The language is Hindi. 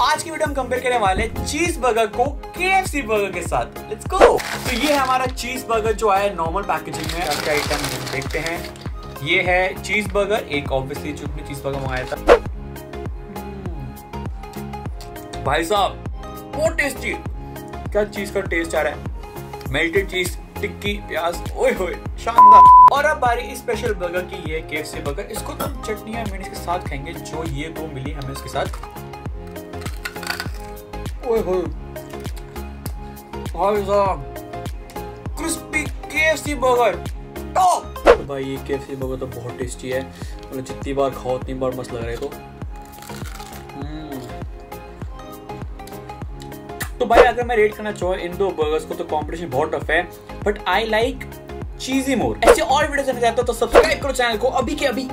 आज की वीडियो हम कंपेयर करने वाले चीज़ बर्गर को केएफसी बर्गर के साथ। लेट्स गो तो ये है हमारा चीज़ बर्गर जो आया नॉर्मल पैकेजिंग में। आपका आइटम देखते हैं। ये है चीज़ बर्गर एक ऑब्वियसली हमने चीज़ बर्गर मंगाया था। भाई साहब, बहुत टेस्टी क्या चीज़ का टेस्ट आ रहा है? मेल्टेड चीज़ टिक्की, प्याज, ओए होए, शानदार। और अब बारी स्पेशल बर्गर की, ये केएफसी बर्गर इसको चटनी चटनियाँ मैंने के साथ खाएँगे, जो ये वो मिली हमें इसके साथ। ओए होए। भाई साहब क्रिस्पी केएफसी बर्गर टॉप। तो भाई, ये केएफसी बर्गर तो बहुत टेस्टी है। मतलब जितनी बार खाओ, उतनी बार मस्त लग रहा है तो। हम्म। तो भाई, अगर मैं रेट करना चाहूँ, इन दो बर्गर्स को तो कंपटीशन बहुत टफ है। बट आई लाइक चीजी मोर ऐसे और वीडियो देखना चाहते हो तो सब्सक्राइब करो चैनल को। अभी के अभी।